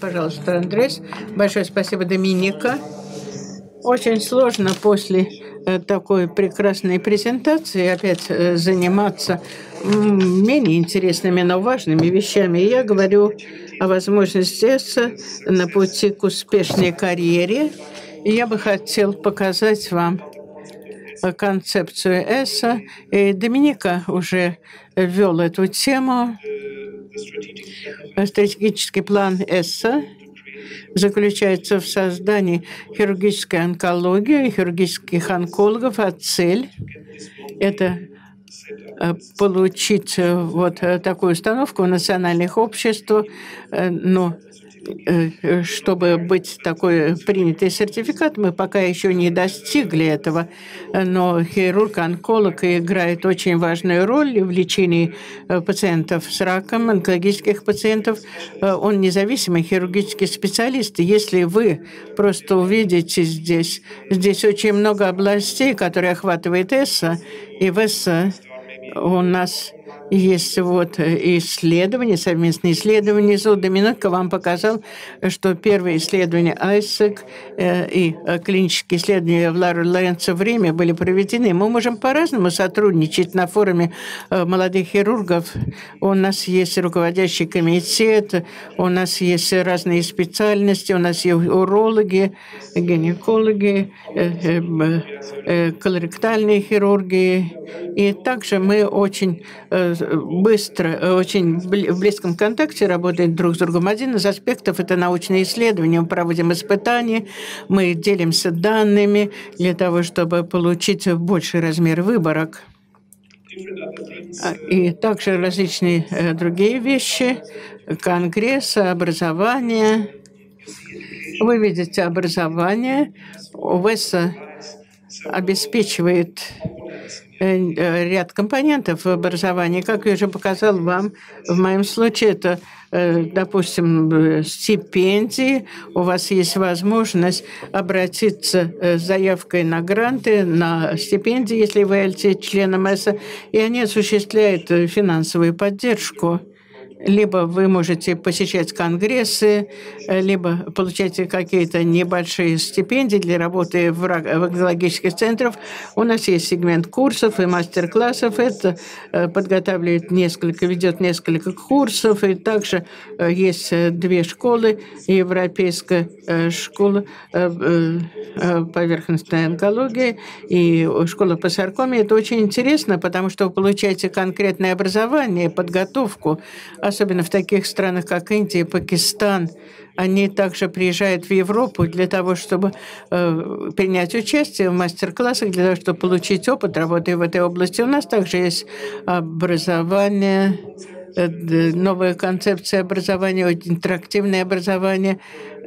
Пожалуйста, Андрес. Большое спасибо, Доминика. Очень сложно после э, такой прекрасной презентации опять э, заниматься менее интересными, но важными вещами. Я говорю о возможности на пути к успешной карьере. Я бы хотел показать вам концепцию ЭСА. И Доминика уже ввел эту тему. Стратегический план ЭСА заключается в создании хирургической онкологии, хирургических онкологов, а цель – это э, получить э, вот э, такую установку в национальных обществах, но чтобы быть такой принятый сертификат, мы пока еще не достигли этого. Но хирург-онколог играет очень важную роль в лечении э, пациентов с раком, онкологических пациентов. Э, он независимый хирургический специалист. Если вы просто увидите здесь, здесь очень много областей, которые охватывает ЭСА, и в ЭСА у нас есть вот э, исследования, совместные исследования. Доминенко вам показал, что первые исследования э, и э, клинические исследования в Лару Лэнса время были проведены. Мы можем по-разному сотрудничать на форуме молодых хирургов. У нас есть руководящий комитет, у нас есть разные специальности, у нас есть урологи, гинекологи, колоректальные хирурги. И также мы очень быстро, очень в близком контакте работают друг с другом. Один из аспектов – это научные исследования. Мы проводим испытания, мы делимся данными для того, чтобы получить больший размер выборок. И также различные э, другие вещи, конгресс, образование. Вы видите образование. УВЭСа обеспечивает Э, ряд компонентов в образовании. Как я уже показал вам, в моем случае это э, допустим, э, стипендии, у вас есть возможность обратиться с заявкой на гранты, на стипендии, если вы ЛТ членом ЭСА, и они осуществляют финансовую поддержку либо вы можете посещать конгрессы, э, либо получаете какие-то небольшие стипендии для работы в онкологических центрах. У нас есть сегмент курсов и мастер-классов. Это э, подготавливает несколько, ведет несколько курсов. И также э, есть две школы. Европейская школа поверхностной онкологии и школа по саркоме. Это очень интересно, потому что вы получаете конкретное образование, подготовку, особенно в таких странах, как Индия, Пакистан, они также приезжают в Европу для того, чтобы э, принять участие в мастер-классах, для того, чтобы получить опыт работы в этой области. У нас также есть образование, э, новая концепция образования, интерактивное образование.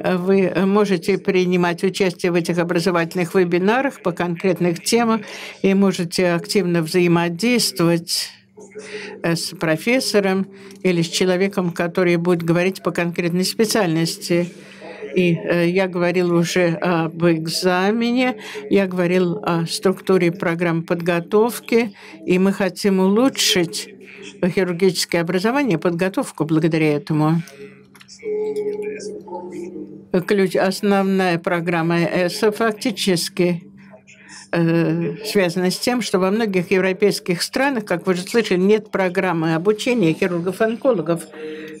Вы можете принимать участие в этих образовательных вебинарах по конкретных темам и можете активно взаимодействовать с профессором или с человеком, который будет говорить по конкретной специальности. И э, я говорил уже об экзамене, я говорил о структуре программ подготовки, и мы хотим улучшить хирургическое образование, подготовку благодаря этому. Ключ, основная программа ЭСО фактически э, связано с тем, что во многих европейских странах, как вы уже слышали, нет программы обучения хирургов-онкологов.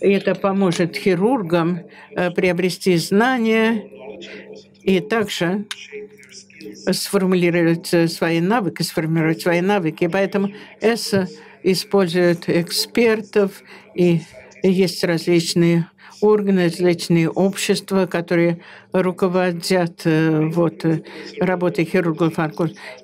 И это поможет хирургам э, приобрести знания и также сформулировать свои навыки, сформировать свои навыки. Поэтому ЭСА использует экспертов, и есть различные органы, различные общества, которые руководят э, вот, э, работой хирургов.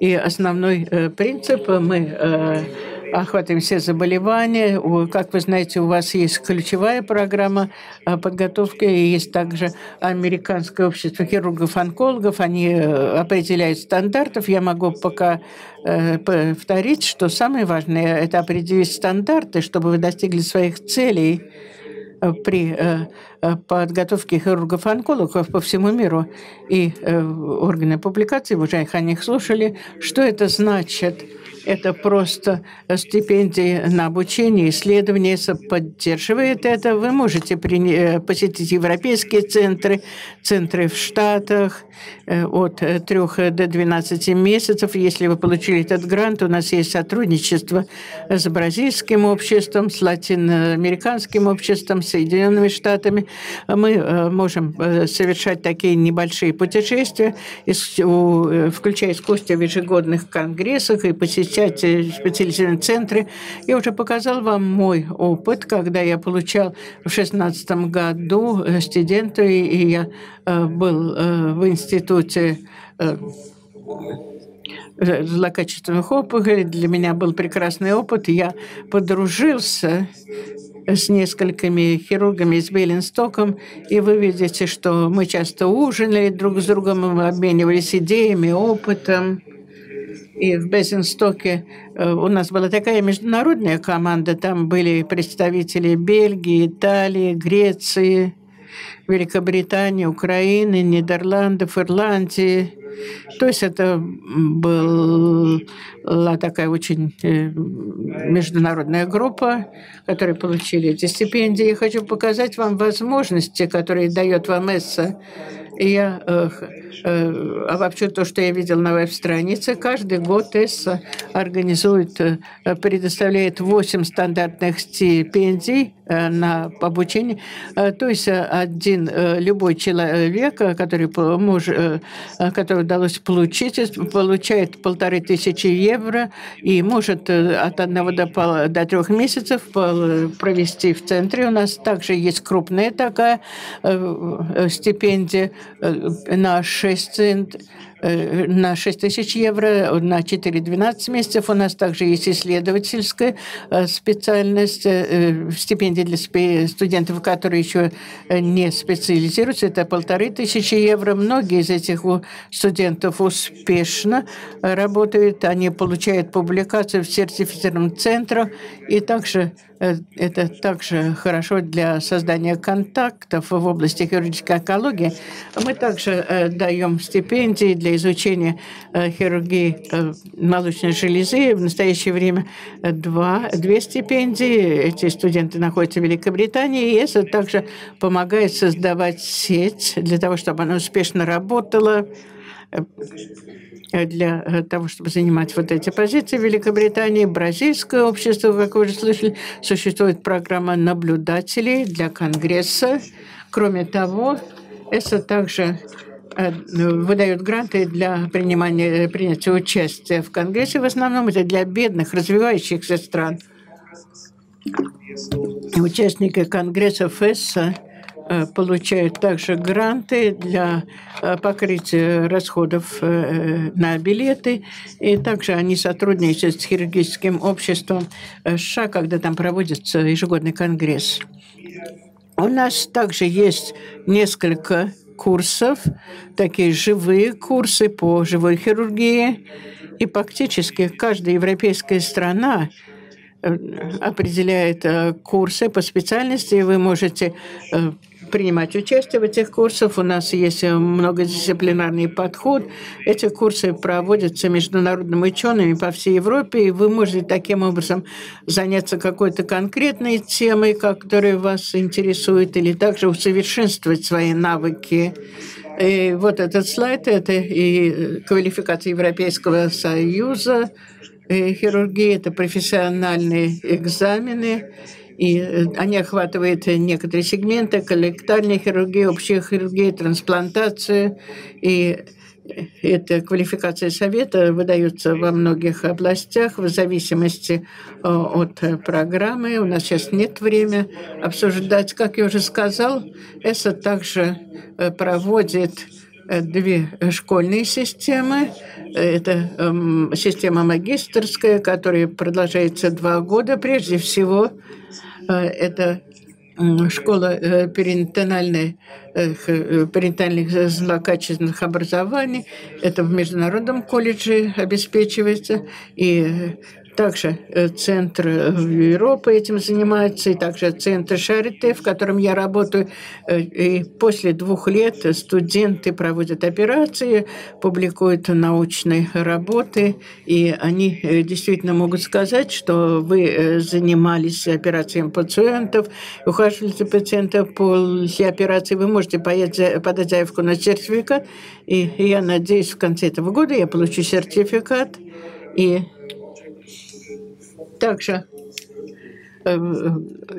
И основной э, принцип мы охватываем все заболевания. Как вы знаете, у вас есть ключевая программа подготовки, есть также Американское общество хирургов-онкологов. Они определяют стандартов. Я могу пока повторить, что самое важное – это определить стандарты, чтобы вы достигли своих целей при подготовке хирургов-онкологов по всему миру. И органы публикации, уже о них слушали, что это значит – это просто стипендии на обучение, исследования, поддерживает это. Вы можете э, посетить европейские центры, центры в Штатах э, от 3 до 12 месяцев. Если вы получили этот грант, у нас есть сотрудничество с бразильским обществом, с латиноамериканским обществом, с Соединенными Штатами. Мы э, можем совершать такие небольшие путешествия, включая гостя в ежегодных конгрессах и посещать посещать специализированные центры. Я уже показал вам мой опыт, когда я получал в 2016 году э, студента, и я э, был э, в институте злокачественных опухолей. Для меня был прекрасный опыт. Я подружился с несколькими хирургами из Беллинстоком, и вы видите, что мы часто ужинали друг с другом, мы обменивались идеями, опытом. И в Безенстоке э, у нас была такая международная команда. Там были представители Бельгии, Италии, Греции, Великобритании, Украины, Нидерландов, Ирландии. То есть это была такая очень э, международная группа, которые получили эти стипендии. Я хочу показать вам возможности, которые дает вам ЭССА я э, э, обобщу то, что я видел на веб-странице. Каждый год ЭСА организует, э, предоставляет 8 стандартных стипендий э, на обучение. Э, то есть один любой человек, который, может, который удалось получить, получает полторы тысячи евро и может от одного до, до трех месяцев провести в центре. У нас также есть крупная такая стипендия на 6 э, на 6 тысяч евро на 4-12 месяцев. У нас также есть исследовательская э, специальность, стипендия для студентов, которые еще не специализируются. Это полторы тысячи евро. Многие из этих студентов успешно работают. Они получают публикацию в сертифицированном центре и также Э, это также хорошо для создания контактов в области хирургической онкологии. Мы также э, даем стипендии для изучения э, хирургии молочной железы. В настоящее время два, две стипендии. Эти студенты находятся в Великобритании, и это также помогает создавать сеть для того, чтобы она успешно работала для э, того, чтобы занимать вот эти позиции в Великобритании. Бразильское общество, как вы уже слышали, существует программа наблюдателей для Конгресса. Кроме того, это также э, выдают гранты для принимания, принятия участия в Конгрессе. В основном это для бедных, развивающихся стран. Участники Конгресса ФЭСа Э, получают также гранты для э, покрытия расходов э, на билеты. И также они сотрудничают с хирургическим обществом США, когда там проводится ежегодный конгресс. У нас также есть несколько курсов, такие живые курсы по живой хирургии. И практически каждая европейская страна определяет курсы по специальности. Вы можете принимать участие в этих курсах. У нас есть многодисциплинарный подход. Эти курсы проводятся международными учеными по всей Европе, и вы можете таким образом заняться какой-то конкретной темой, которая вас интересует, или также усовершенствовать свои навыки. И вот этот слайд – это и квалификация Европейского Союза, и хирургии – это профессиональные экзамены, и э, они охватывают некоторые сегменты, коллектальная хирургия, общая хирургия, трансплантация. И эта квалификация совета выдается во многих областях в зависимости э, от программы. У нас сейчас нет времени обсуждать. Как я уже сказал, ЭСА также э, проводит две школьные системы. Это эм, система магистрская, которая продолжается два года. Прежде всего, Э, это школа э, э, перинатальных злокачественных образований. Это в Международном колледже обеспечивается. И также Центр Европы этим занимается, и также Центр Шарите, в котором я работаю. И после двух лет студенты проводят операции, публикуют научные работы, и они действительно могут сказать, что вы занимались операциями пациентов, ухаживали за пациентов после операции, вы можете подать заявку на сертификат, и я надеюсь, в конце этого года я получу сертификат, и также э,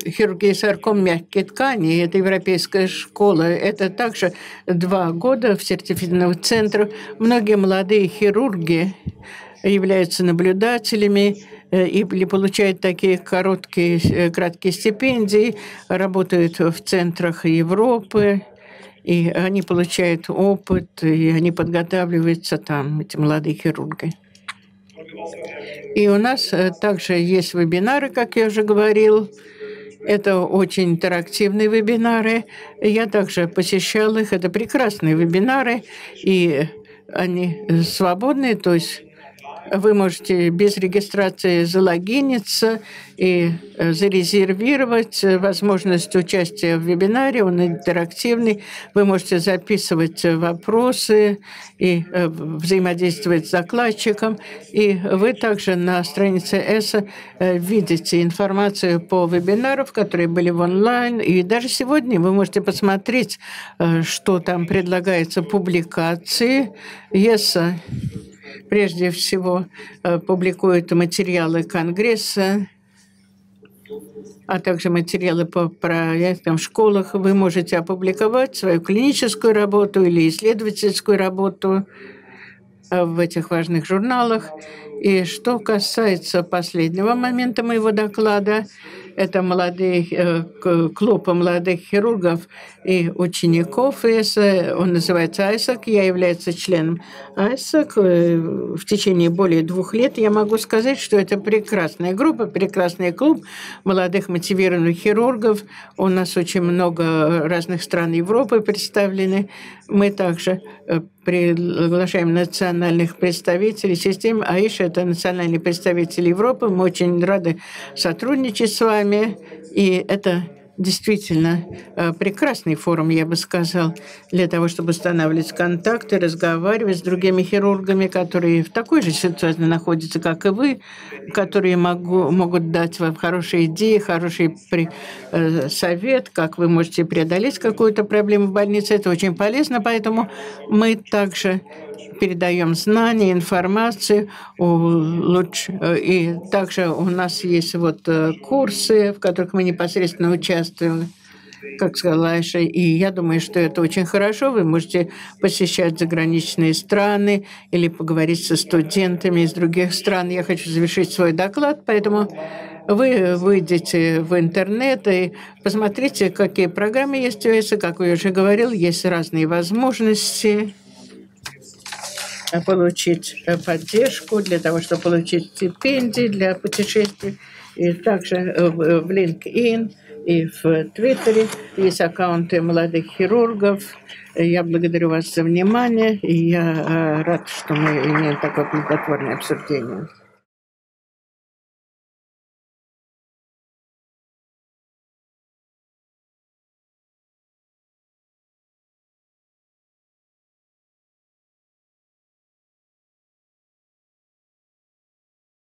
хирургия сарком мягкие ткани, это европейская школа, это также два года в сертифицированных центрах. Многие молодые хирурги являются наблюдателями э, или получают такие короткие, э, краткие стипендии, работают в центрах Европы, и они получают опыт, и они подготавливаются там, эти молодые хирурги. И у нас э, также есть вебинары, как я уже говорил. Это очень интерактивные вебинары. Я также посещал их. Это прекрасные вебинары, и они свободные, то есть вы можете без регистрации залогиниться и э, зарезервировать возможность участия в вебинаре. Он интерактивный. Вы можете записывать вопросы и э, взаимодействовать с закладчиком. И вы также на странице ЭСА э, видите информацию по вебинарам, которые были в онлайн. И даже сегодня вы можете посмотреть, что там предлагается публикации ЕСА прежде всего э, публикует материалы Конгресса, а также материалы по проектам в школах. Вы можете опубликовать свою клиническую работу или исследовательскую работу э, в этих важных журналах. И что касается последнего момента моего доклада, это молодые, э, клуб молодых хирургов и учеников. Он называется «Айсак». Я являюсь членом «Айсак». Э, в течение более двух лет я могу сказать, что это прекрасная группа, прекрасный клуб молодых мотивированных хирургов. У нас очень много разных стран Европы представлены. Мы также э, приглашаем национальных представителей системы. АИШ – это национальный представитель Европы. Мы очень рады сотрудничать с вами. И это действительно э, прекрасный форум, я бы сказал, для того, чтобы устанавливать контакты, разговаривать с другими хирургами, которые в такой же ситуации находятся, как и вы, которые могу, могут дать вам хорошие идеи, хороший при, э, совет, как вы можете преодолеть какую-то проблему в больнице. Это очень полезно, поэтому мы также передаем знания, информацию. Лучше. И также у нас есть вот э, курсы, в которых мы непосредственно участвуем как сказала Айша, и я думаю, что это очень хорошо. Вы можете посещать заграничные страны или поговорить со студентами из других стран. Я хочу завершить свой доклад, поэтому вы выйдете в интернет и посмотрите, какие программы есть у ЕСА. Как я уже говорил, есть разные возможности получить э, поддержку, для того, чтобы получить стипендии для путешествий. И также э, в LinkedIn и в Твиттере есть аккаунты молодых хирургов. Я благодарю вас за внимание, и я э, рад, что мы имеем такое плодотворное обсуждение.